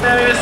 There is.